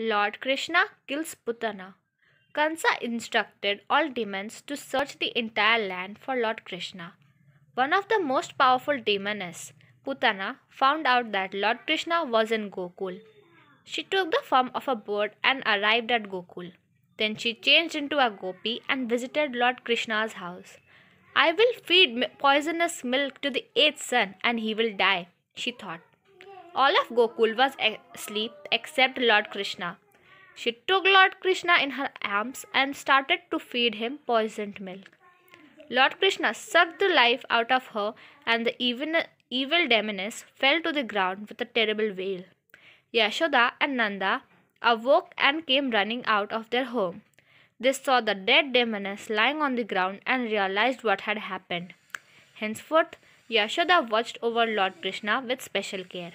Lord Krishna kills Putana. Kansa instructed all demons to search the entire land for Lord Krishna. One of the most powerful demoness, Putana, found out that Lord Krishna was in Gokul. She took the form of a bird and arrived at Gokul. Then she changed into a gopi and visited Lord Krishna's house. I will feed poisonous milk to the eighth son and he will die, she thought. All of Gokul was asleep except Lord Krishna. She took Lord Krishna in her arms and started to feed him poisoned milk. Lord Krishna sucked the life out of her, and the evil, evil demoness fell to the ground with a terrible wail. Yashoda and Nanda awoke and came running out of their home. They saw the dead demoness lying on the ground and realized what had happened. Henceforth, Yashoda watched over Lord Krishna with special care.